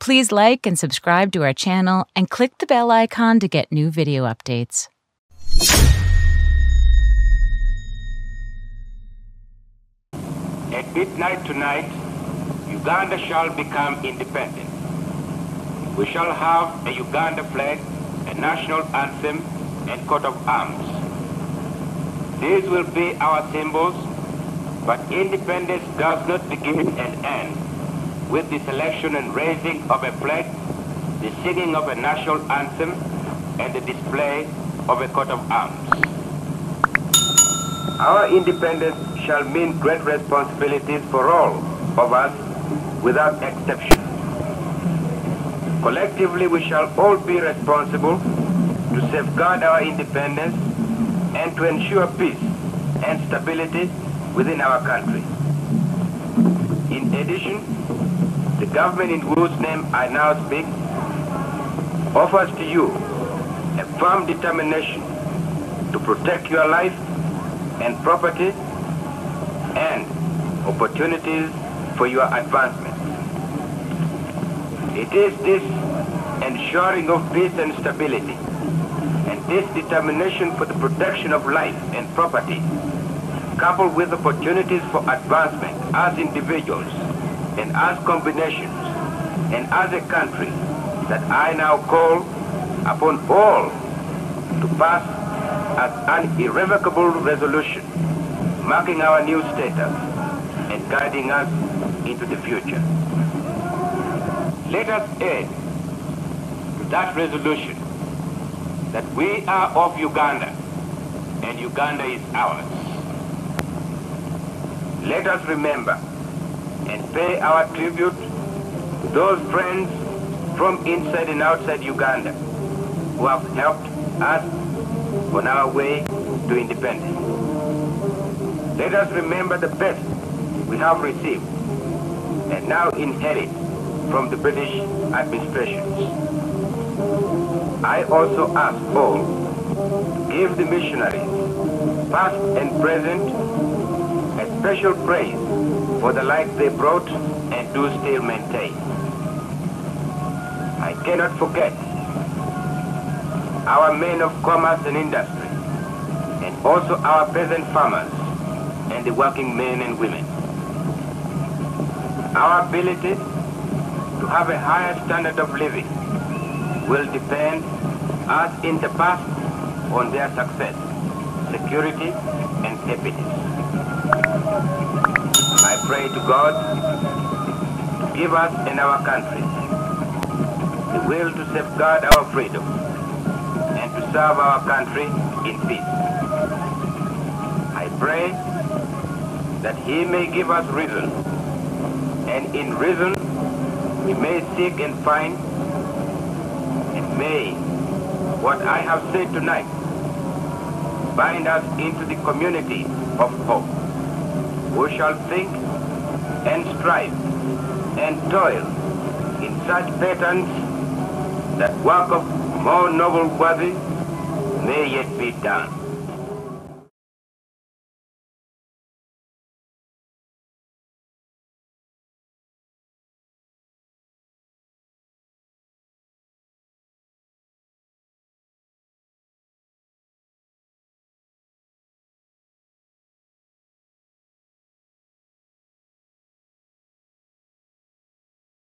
Please like and subscribe to our channel and click the bell icon to get new video updates. At midnight tonight, Uganda shall become independent. We shall have a Uganda flag, a national anthem, and coat of arms. These will be our symbols, but independence does not begin and end with the selection and raising of a flag, the singing of a national anthem, and the display of a coat of arms. Our independence shall mean great responsibilities for all of us without exception. Collectively, we shall all be responsible to safeguard our independence and to ensure peace and stability within our country. In addition, the government in whose name I now speak offers to you a firm determination to protect your life and property and opportunities for your advancement. It is this ensuring of peace and stability and this determination for the protection of life and property coupled with opportunities for advancement as individuals and as combinations and as a country that I now call upon all to pass as an irrevocable resolution marking our new status and guiding us into the future. Let us add to that resolution that we are of Uganda and Uganda is ours. Let us remember and pay our tribute to those friends from inside and outside Uganda who have helped us on our way to independence. Let us remember the best we have received and now inherit from the British administrations. I also ask all to give the missionaries, past and present, a special praise for the life they brought and do still maintain. I cannot forget our men of commerce and industry, and also our peasant farmers and the working men and women. Our ability to have a higher standard of living will depend, as in the past, on their success, security, and happiness. I pray to God to give us in our country the will to safeguard our freedom and to serve our country in peace. I pray that he may give us reason, and in reason we may seek and find, and may what I have said tonight bind us into the community of hope. We shall think and strive and toil in such patterns that work of more noble worthy may yet be done.